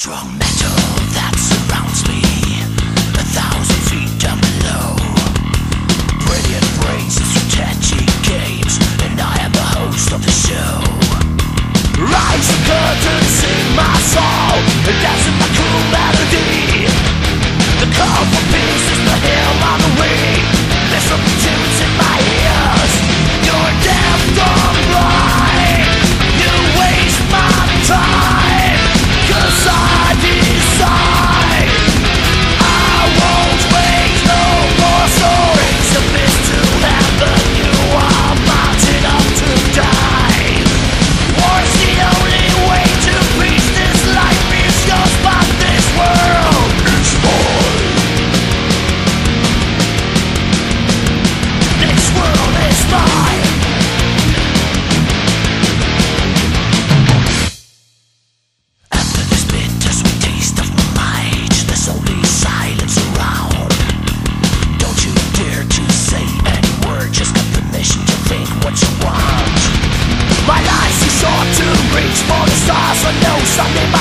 Strong metal. something